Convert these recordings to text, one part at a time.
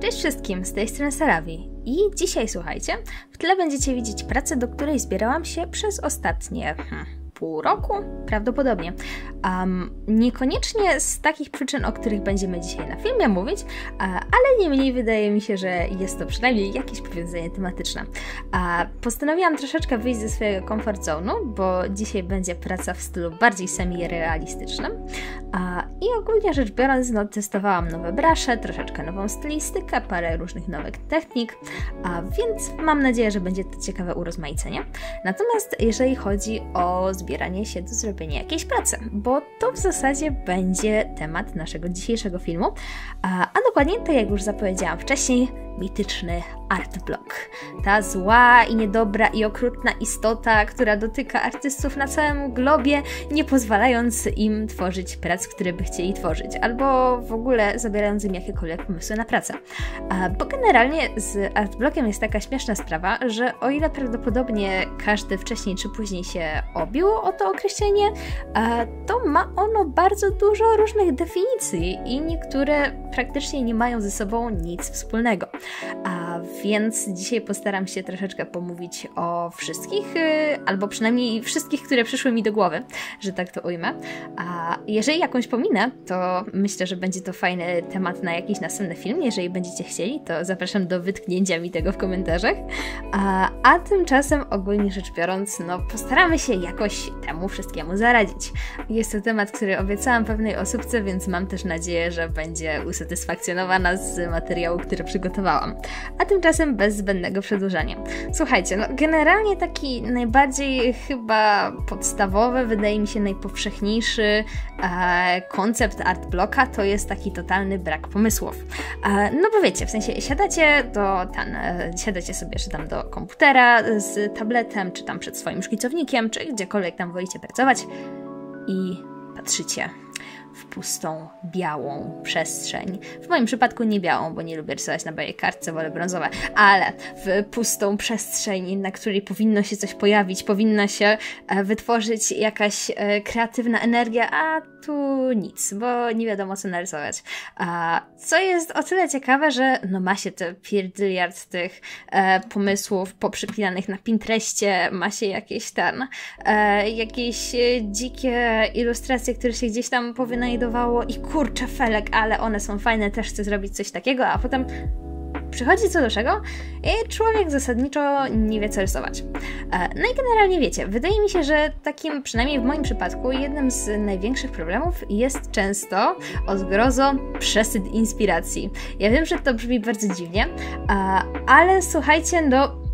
Cześć wszystkim, z tej strony Sarawi. I dzisiaj słuchajcie, w tle będziecie widzieć pracę, do której zbierałam się przez ostatnie hmm, pół roku, prawdopodobnie. Um, niekoniecznie z takich przyczyn, o których będziemy dzisiaj na filmie mówić, ale niemniej wydaje mi się, że jest to przynajmniej jakieś powiązanie tematyczne. Postanowiłam troszeczkę wyjść ze swojego comfort zone'u, bo dzisiaj będzie praca w stylu bardziej semi-realistycznym. I ogólnie rzecz biorąc, no, testowałam nowe brasze, troszeczkę nową stylistykę, parę różnych nowych technik, więc mam nadzieję, że będzie to ciekawe urozmaicenie. Natomiast jeżeli chodzi o zbieranie się do zrobienia jakiejś pracy, bo to w zasadzie będzie temat naszego dzisiejszego filmu, a, a dokładnie tak jak już zapowiedziałam wcześniej, mityczny artblock. Ta zła i niedobra i okrutna istota, która dotyka artystów na całym globie, nie pozwalając im tworzyć prac, które by chcieli tworzyć, albo w ogóle zabierając im jakiekolwiek pomysły na pracę. Bo generalnie z artblockiem jest taka śmieszna sprawa, że o ile prawdopodobnie każdy wcześniej czy później się obił o to określenie, to ma ono bardzo dużo różnych definicji i niektóre praktycznie nie mają ze sobą nic wspólnego. A więc dzisiaj postaram się troszeczkę pomówić o wszystkich, y, albo przynajmniej wszystkich, które przyszły mi do głowy, że tak to ujmę. A jeżeli jakąś pominę, to myślę, że będzie to fajny temat na jakiś następny film. Jeżeli będziecie chcieli, to zapraszam do wytknięcia mi tego w komentarzach. A, a tymczasem, ogólnie rzecz biorąc, no postaramy się jakoś temu wszystkiemu zaradzić. Jest to temat, który obiecałam pewnej osobce, więc mam też nadzieję, że będzie usatysfakcjonowana z materiału, który przygotowałam. A tymczasem bez zbędnego przedłużania. Słuchajcie, no generalnie taki najbardziej chyba podstawowy, wydaje mi się najpowszechniejszy e, koncept art blocka to jest taki totalny brak pomysłów. E, no bo wiecie, w sensie siadacie do ten, e, siadacie sobie czy tam do komputera z tabletem, czy tam przed swoim szkicownikiem, czy gdziekolwiek tam wolicie pracować i patrzycie w pustą, białą przestrzeń. W moim przypadku nie białą, bo nie lubię rysować na białej kartce, wolę brązowe, ale w pustą przestrzeń, na której powinno się coś pojawić, powinna się e, wytworzyć jakaś e, kreatywna energia, a tu nic, bo nie wiadomo co narysować. A co jest o tyle ciekawe, że no ma się te pierdyliard tych e, pomysłów poprzypinanych na Pinterestie, ma się jakieś ten, e, jakieś e, dzikie ilustracje, które się gdzieś tam powynajdowało i kurczę felek, ale one są fajne, też chcę zrobić coś takiego, a potem Przychodzi co do czego i człowiek zasadniczo nie wie co rysować. E, no i generalnie wiecie, wydaje mi się, że takim, przynajmniej w moim przypadku, jednym z największych problemów jest często o zgrozo przesyt inspiracji. Ja wiem, że to brzmi bardzo dziwnie, ale słuchajcie, no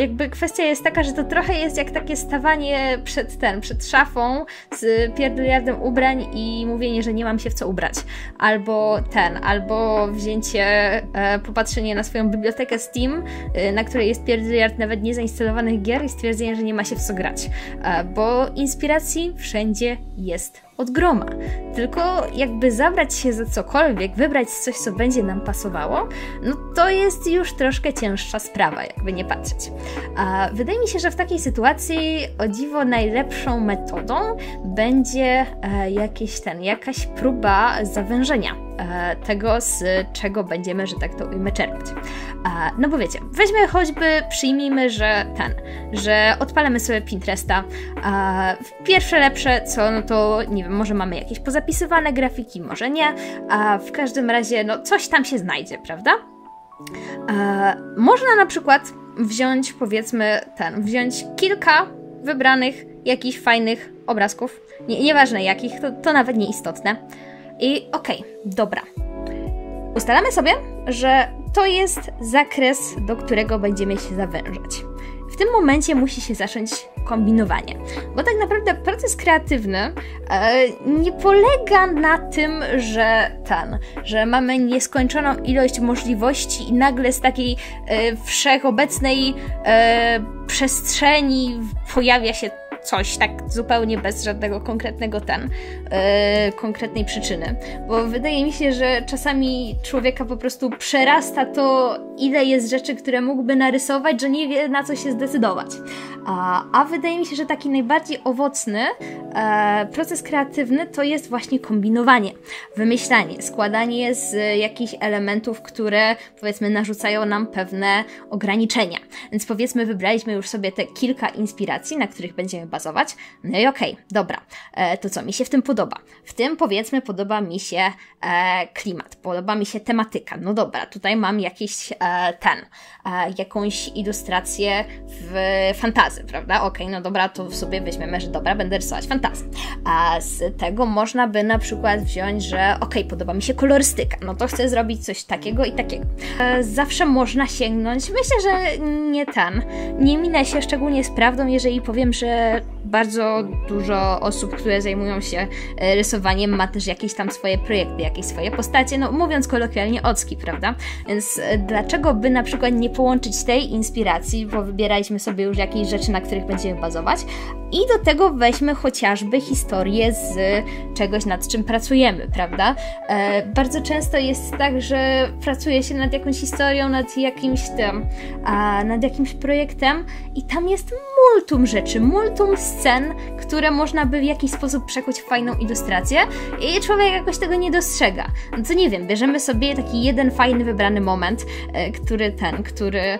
jakby kwestia jest taka, że to trochę jest jak takie stawanie przed ten, przed szafą z pierdyliardem ubrań i mówienie, że nie mam się w co ubrać. Albo ten, albo wzięcie, e, popatrzenie na swoją bibliotekę Steam, e, na której jest pierdyliard nawet niezainstalowanych gier i stwierdzenie, że nie ma się w co grać. E, bo inspiracji wszędzie jest od groma. Tylko jakby zabrać się za cokolwiek, wybrać coś, co będzie nam pasowało, no to jest już troszkę cięższa sprawa, jakby nie patrzeć. A wydaje mi się, że w takiej sytuacji o dziwo najlepszą metodą będzie e, jakiś ten, jakaś próba zawężenia tego, z czego będziemy, że tak to ujmę, czerpać. E, no bo wiecie, weźmy choćby, przyjmijmy, że ten, że odpalamy sobie Pinteresta. E, pierwsze lepsze, co, no to nie wiem, może mamy jakieś pozapisywane grafiki, może nie, w każdym razie, no coś tam się znajdzie, prawda? Można na przykład wziąć, powiedzmy, ten, wziąć kilka wybranych jakichś fajnych obrazków, nie, nieważne jakich, to, to nawet nieistotne i okej, okay, dobra. Ustalamy sobie, że to jest zakres, do którego będziemy się zawężać. W tym momencie musi się zacząć kombinowanie, bo tak naprawdę proces kreatywny e, nie polega na tym, że ten, że mamy nieskończoną ilość możliwości i nagle z takiej e, wszechobecnej e, przestrzeni pojawia się coś tak zupełnie bez żadnego konkretnego ten, yy, konkretnej przyczyny. Bo wydaje mi się, że czasami człowieka po prostu przerasta to, ile jest rzeczy, które mógłby narysować, że nie wie na co się zdecydować. A, a wydaje mi się, że taki najbardziej owocny e, proces kreatywny to jest właśnie kombinowanie, wymyślanie, składanie z jakichś elementów, które powiedzmy narzucają nam pewne ograniczenia. Więc powiedzmy, wybraliśmy już sobie te kilka inspiracji, na których będziemy bazować. No i okej, okay, dobra, e, to co mi się w tym podoba? W tym powiedzmy podoba mi się e, klimat, podoba mi się tematyka. No dobra, tutaj mam jakiś e, ten, jakąś ilustrację w fantazy, prawda? Okej, okay, no dobra, to sobie weźmiemy, że dobra, będę rysować fantazy. A z tego można by na przykład wziąć, że okej, okay, podoba mi się kolorystyka, no to chcę zrobić coś takiego i takiego. Zawsze można sięgnąć, myślę, że nie ten, nie minę się szczególnie z prawdą, jeżeli powiem, że bardzo dużo osób, które zajmują się e, rysowaniem, ma też jakieś tam swoje projekty, jakieś swoje postacie, no mówiąc kolokwialnie, ocki, prawda? Więc e, dlaczego by na przykład nie połączyć tej inspiracji, bo wybieraliśmy sobie już jakieś rzeczy, na których będziemy bazować, i do tego weźmy chociażby historię z czegoś, nad czym pracujemy, prawda? E, bardzo często jest tak, że pracuje się nad jakąś historią, nad jakimś tym, a, nad jakimś projektem i tam jest multum rzeczy, multum scen, które można by w jakiś sposób przekuć w fajną ilustrację i człowiek jakoś tego nie dostrzega. No to nie wiem, bierzemy sobie taki jeden fajny, wybrany moment, e, który ten, który e,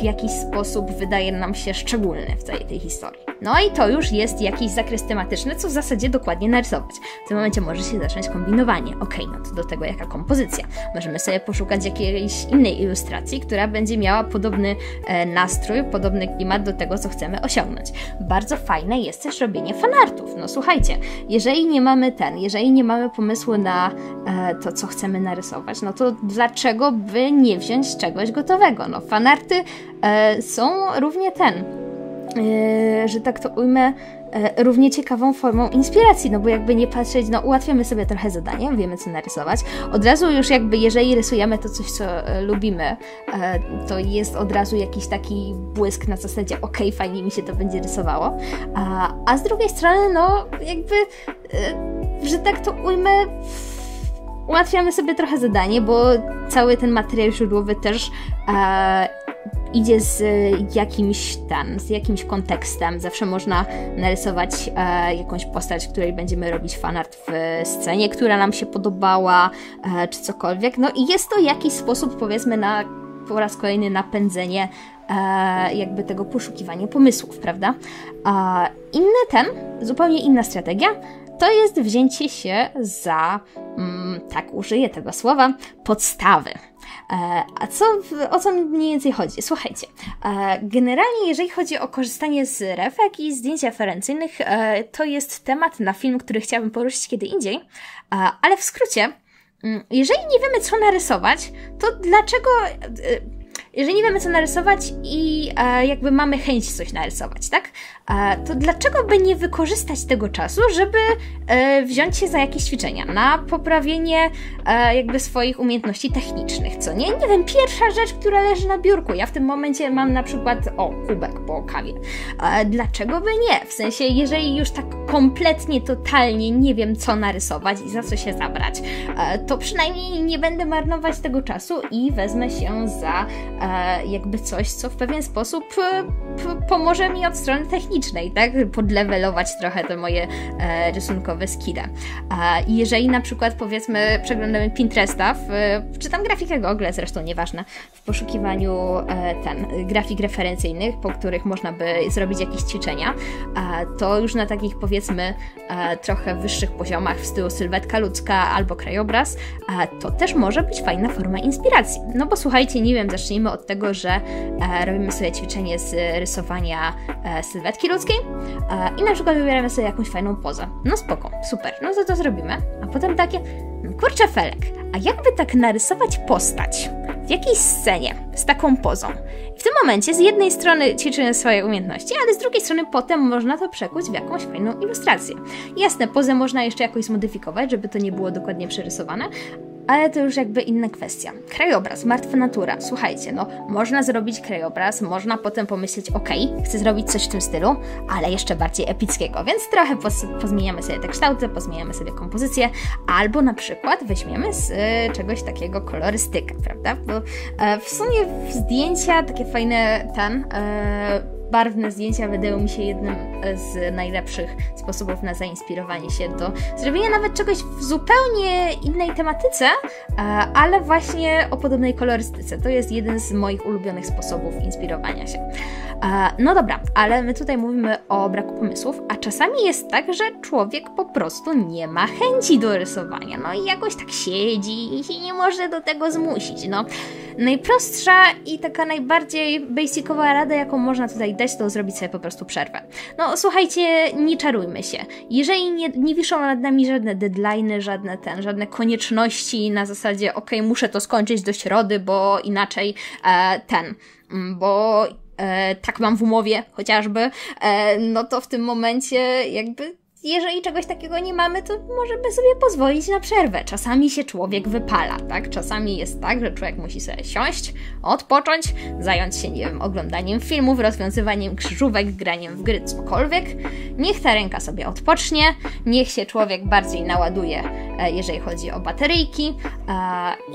w jakiś sposób wydaje nam się szczególny w całej tej historii. No i to już jest jakiś zakres tematyczny, co w zasadzie dokładnie narysować. W tym momencie może się zacząć kombinowanie. Ok, no to do tego jaka kompozycja. Możemy sobie poszukać jakiejś innej ilustracji, która będzie miała podobny e, nastrój, podobny klimat do tego, co chcemy osiągnąć. Bardzo fajne jest też robienie fanartów. No słuchajcie, jeżeli nie mamy ten, jeżeli nie mamy pomysłu na e, to, co chcemy narysować, no to dlaczego by nie wziąć czegoś gotowego? No fanarty e, są równie ten że tak to ujmę, e, równie ciekawą formą inspiracji, no bo jakby nie patrzeć, no ułatwiamy sobie trochę zadanie, wiemy co narysować. Od razu już jakby, jeżeli rysujemy to coś, co e, lubimy, to jest od razu jakiś taki błysk na zasadzie, ok, fajnie mi się to będzie rysowało. A, a z drugiej strony, no jakby, że tak to ujmę, ułatwiamy sobie trochę zadanie, bo cały ten materiał źródłowy też idzie z jakimś tam, z jakimś kontekstem. Zawsze można narysować e, jakąś postać, której będziemy robić fanart w scenie, która nam się podobała, e, czy cokolwiek. No i jest to jakiś sposób, powiedzmy, na po raz kolejny napędzenie e, jakby tego poszukiwania pomysłów, prawda? A inny ten, zupełnie inna strategia, to jest wzięcie się za, mm, tak użyję tego słowa, podstawy. E, a co, o co mniej więcej chodzi? Słuchajcie, e, generalnie jeżeli chodzi o korzystanie z refek i zdjęć referencyjnych, e, to jest temat na film, który chciałabym poruszyć kiedy indziej, ale w skrócie, mm, jeżeli nie wiemy co narysować, to dlaczego jeżeli wiemy, co narysować i e, jakby mamy chęć coś narysować, tak? E, to dlaczego by nie wykorzystać tego czasu, żeby e, wziąć się za jakieś ćwiczenia na poprawienie e, jakby swoich umiejętności technicznych, co nie? Nie wiem, pierwsza rzecz, która leży na biurku. Ja w tym momencie mam na przykład, o, kubek po kawie. E, dlaczego by nie? W sensie, jeżeli już tak kompletnie, totalnie nie wiem, co narysować i za co się zabrać, e, to przynajmniej nie będę marnować tego czasu i wezmę się za jakby coś, co w pewien sposób e, pomoże mi od strony technicznej, tak? Podlewelować trochę te moje e, rysunkowe skille. I jeżeli na przykład powiedzmy przeglądamy Pinteresta, w, czy tam grafikę Google, zresztą nieważne, w poszukiwaniu ten, grafik referencyjnych, po których można by zrobić jakieś ćwiczenia, to już na takich powiedzmy trochę wyższych poziomach w stylu sylwetka ludzka albo krajobraz, to też może być fajna forma inspiracji. No bo słuchajcie, nie wiem, zacznijmy od tego, że e, robimy sobie ćwiczenie z rysowania e, sylwetki ludzkiej e, i na przykład wybieramy sobie jakąś fajną pozę. No spoko, super, no to to zrobimy. A potem takie, kurczę Felek, a jakby tak narysować postać w jakiejś scenie z taką pozą? W tym momencie z jednej strony ćwiczymy swoje umiejętności, ale z drugiej strony potem można to przekuć w jakąś fajną ilustrację. Jasne, pozę można jeszcze jakoś zmodyfikować, żeby to nie było dokładnie przerysowane, ale to już jakby inna kwestia. Krajobraz, martwa natura. Słuchajcie, no można zrobić krajobraz, można potem pomyśleć, ok, chcę zrobić coś w tym stylu, ale jeszcze bardziej epickiego, więc trochę poz pozmieniamy sobie te kształty, pozmieniamy sobie kompozycję, albo na przykład weźmiemy z y, czegoś takiego kolorystykę, prawda? Bo e, w sumie zdjęcia, takie fajne ten... E, barwne zdjęcia wydają mi się jednym z najlepszych sposobów na zainspirowanie się do zrobienia nawet czegoś w zupełnie innej tematyce, e, ale właśnie o podobnej kolorystyce. To jest jeden z moich ulubionych sposobów inspirowania się. E, no dobra, ale my tutaj mówimy o braku pomysłów, a czasami jest tak, że człowiek po prostu nie ma chęci do rysowania. No i jakoś tak siedzi i się nie może do tego zmusić. No, najprostsza i taka najbardziej basicowa rada, jaką można tutaj dać, to zrobić sobie po prostu przerwę. No słuchajcie, nie czarujmy się. Jeżeli nie, nie wiszą nad nami żadne deadlines, żadne ten, żadne konieczności na zasadzie, ok, muszę to skończyć do środy, bo inaczej e, ten, mm, bo e, tak mam w umowie chociażby, e, no to w tym momencie jakby jeżeli czegoś takiego nie mamy, to możemy sobie pozwolić na przerwę. Czasami się człowiek wypala, tak? Czasami jest tak, że człowiek musi sobie siąść, odpocząć, zająć się, nie wiem, oglądaniem filmów, rozwiązywaniem krzyżówek, graniem w gry, cokolwiek. Niech ta ręka sobie odpocznie, niech się człowiek bardziej naładuje, e, jeżeli chodzi o bateryjki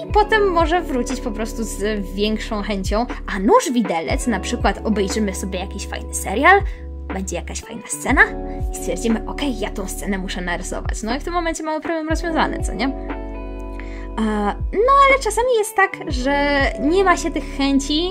i potem może wrócić po prostu z większą chęcią. A nóż widelec, na przykład obejrzymy sobie jakiś fajny serial, będzie jakaś fajna scena i stwierdzimy, ok, ja tą scenę muszę narysować. No i w tym momencie mamy problem rozwiązany, co nie? No ale czasami jest tak, że nie ma się tych chęci,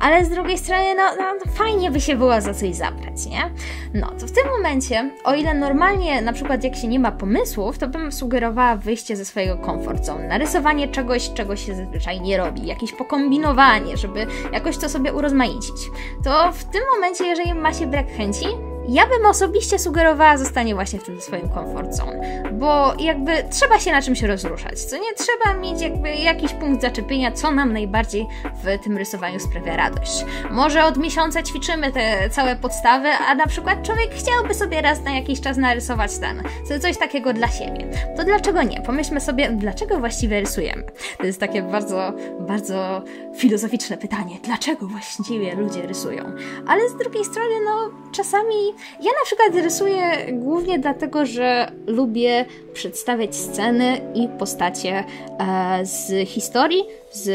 ale z drugiej strony, no, no, fajnie by się było za coś zabrać, nie? No, to w tym momencie, o ile normalnie, na przykład jak się nie ma pomysłów, to bym sugerowała wyjście ze swojego comfort zone, narysowanie czegoś, czego się zazwyczaj nie robi, jakieś pokombinowanie, żeby jakoś to sobie urozmaicić. To w tym momencie, jeżeli ma się brak chęci, ja bym osobiście sugerowała zostanie właśnie w tym swoim comfort zone, bo jakby trzeba się na czymś rozruszać, co nie? Trzeba mieć jakby jakiś punkt zaczepienia, co nam najbardziej w tym rysowaniu sprawia radość. Może od miesiąca ćwiczymy te całe podstawy, a na przykład człowiek chciałby sobie raz na jakiś czas narysować ten, coś takiego dla siebie. To dlaczego nie? Pomyślmy sobie, dlaczego właściwie rysujemy? To jest takie bardzo, bardzo filozoficzne pytanie. Dlaczego właściwie ludzie rysują? Ale z drugiej strony, no, czasami ja na przykład rysuję głównie dlatego, że lubię przedstawiać sceny i postacie e, z historii, z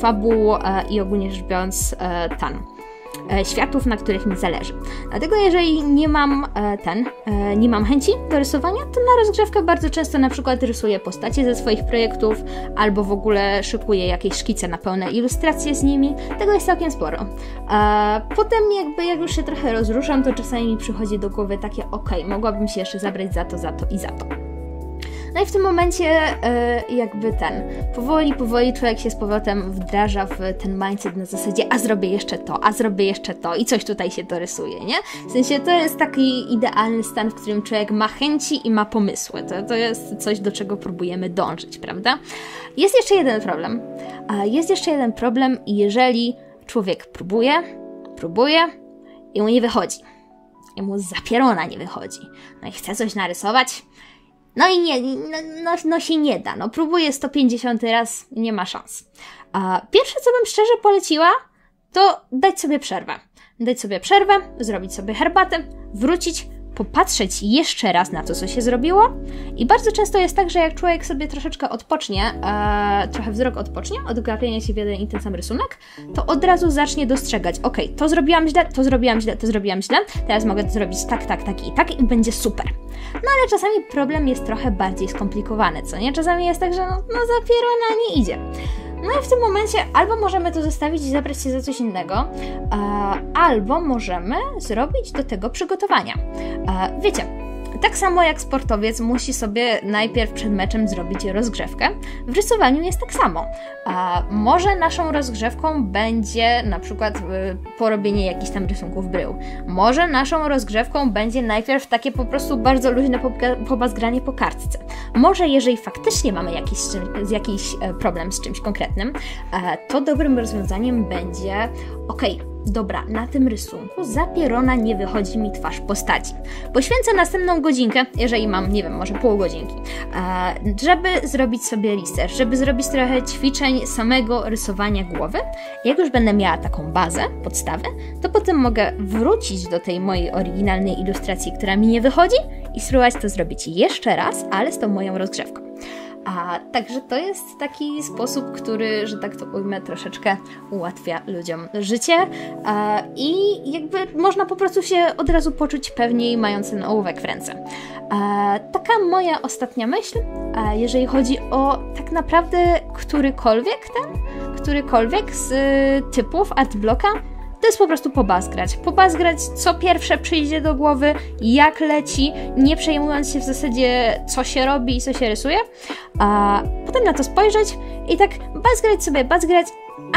fabuł e, i ogólnie rzecz biorąc e, tan światów, na których mi zależy. Dlatego jeżeli nie mam e, ten, e, nie mam chęci do rysowania, to na rozgrzewkę bardzo często na przykład rysuję postacie ze swoich projektów, albo w ogóle szykuję jakieś szkice na pełne ilustracje z nimi. Tego jest całkiem sporo. Potem jakby jak już się trochę rozruszam, to czasami mi przychodzi do głowy takie, ok, mogłabym się jeszcze zabrać za to, za to i za to. No i w tym momencie e, jakby ten, powoli, powoli człowiek się z powrotem wdraża w ten mindset na zasadzie, a zrobię jeszcze to, a zrobię jeszcze to i coś tutaj się dorysuje, nie? W sensie to jest taki idealny stan, w którym człowiek ma chęci i ma pomysły. To, to jest coś, do czego próbujemy dążyć, prawda? Jest jeszcze jeden problem. Jest jeszcze jeden problem, jeżeli człowiek próbuje, próbuje i mu nie wychodzi. I mu zapierona nie wychodzi. No i chce coś narysować, no i nie, no, no, no się nie da. No próbuję 150 raz, nie ma szans. A pierwsze, co bym szczerze poleciła, to dać sobie przerwę. Dać sobie przerwę, zrobić sobie herbatę, wrócić, popatrzeć jeszcze raz na to, co się zrobiło. I bardzo często jest tak, że jak człowiek sobie troszeczkę odpocznie, e, trochę wzrok odpocznie od gapienia się w jeden i ten sam rysunek, to od razu zacznie dostrzegać, ok, to zrobiłam źle, to zrobiłam źle, to zrobiłam źle, teraz mogę to zrobić tak, tak, tak i tak i będzie super. No ale czasami problem jest trochę bardziej skomplikowany, co nie? Czasami jest tak, że no, no nie idzie. No i w tym momencie albo możemy to zostawić i zabrać się za coś innego, albo możemy zrobić do tego przygotowania. Wiecie, tak samo jak sportowiec musi sobie najpierw przed meczem zrobić rozgrzewkę, w rysowaniu jest tak samo. A może naszą rozgrzewką będzie na przykład y, porobienie jakichś tam rysunków brył. Może naszą rozgrzewką będzie najpierw takie po prostu bardzo luźne pobazgranie po kartce. Może jeżeli faktycznie mamy jakiś, jakiś e, problem z czymś konkretnym, e, to dobrym rozwiązaniem będzie ok, dobra, na tym rysunku za pierona nie wychodzi mi twarz postaci. Poświęcę następną godzinkę, jeżeli mam, nie wiem, może pół godzinki, e, żeby zrobić sobie research, żeby zrobić trochę ćwiczeń samego rysowania głowy. Jak już będę miała taką bazę, podstawę, to potem mogę wrócić do tej mojej oryginalnej ilustracji, która mi nie wychodzi i spróbować to zrobić jeszcze raz, ale z tą moją rozgrzewką. A także to jest taki sposób, który, że tak to ujmę, troszeczkę ułatwia ludziom życie a, i jakby można po prostu się od razu poczuć pewniej, mając ten ołówek w ręce. A, taka moja ostatnia myśl, a, jeżeli chodzi o tak naprawdę którykolwiek ten, którykolwiek z y, typów artblocka, to jest po prostu pobazgrać. Pobazgrać, co pierwsze przyjdzie do głowy, jak leci, nie przejmując się w zasadzie, co się robi i co się rysuje, a potem na to spojrzeć i tak bazgrać sobie, bazgrać,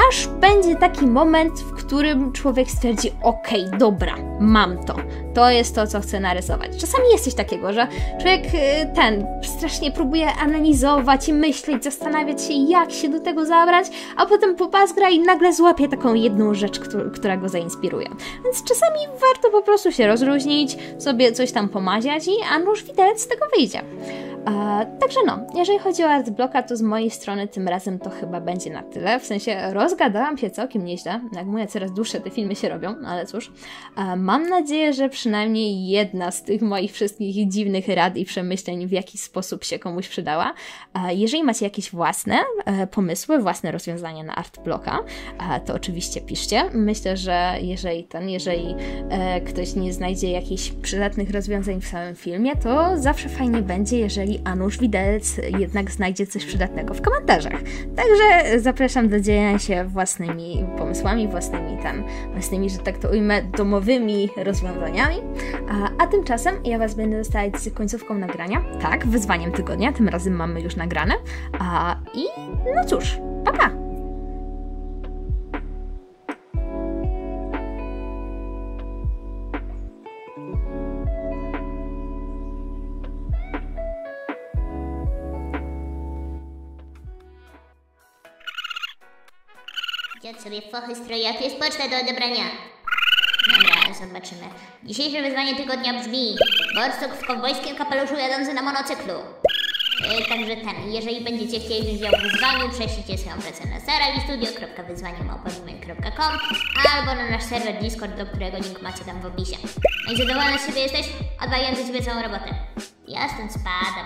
aż będzie taki moment, w którym człowiek stwierdzi: OK, dobra, mam to. To jest to, co chcę narysować. Czasami jest coś takiego, że człowiek y, ten strasznie próbuje analizować i myśleć, zastanawiać się, jak się do tego zabrać, a potem popazgra i nagle złapie taką jedną rzecz, która go zainspiruje. Więc czasami warto po prostu się rozluźnić, sobie coś tam pomaziać i a nuż widelec z tego wyjdzie. Także no, jeżeli chodzi o artblocka, to z mojej strony tym razem to chyba będzie na tyle. W sensie rozgadałam się całkiem nieźle. Jak mówię, coraz dłuższe te filmy się robią, ale cóż. Mam nadzieję, że przynajmniej jedna z tych moich wszystkich dziwnych rad i przemyśleń w jakiś sposób się komuś przydała. Jeżeli macie jakieś własne e, pomysły, własne rozwiązania na artblocka, to oczywiście piszcie. Myślę, że jeżeli ten, jeżeli e, ktoś nie znajdzie jakichś przydatnych rozwiązań w samym filmie, to zawsze fajnie będzie, jeżeli a Anusz Widelec jednak znajdzie coś przydatnego w komentarzach. Także zapraszam do dzielenia się własnymi pomysłami, własnymi tam, własnymi, że tak to ujmę, domowymi rozwiązaniami. A, a tymczasem ja Was będę zostawiać z końcówką nagrania. Tak, wyzwaniem tygodnia, tym razem mamy już nagrane. A, I no cóż, pa pa! Sobie fochy stroję, tu jest poczta do odebrania. Dobra, zobaczymy. Dzisiejsze wyzwanie tygodnia brzmi Borsuk w kowbojskim kapeluszu jadący na monocyklu. Yy, także ten, jeżeli będziecie chcieli wziąć udział w wyzwaniu, prześlijcie swoją pracę na sarawistudio.wyzwanie.com albo na nasz serwer Discord, do którego link macie tam w opisie. No i zadowolony z siebie jesteś? Odwaliłem do ciebie całą robotę. Ja stąd spadam.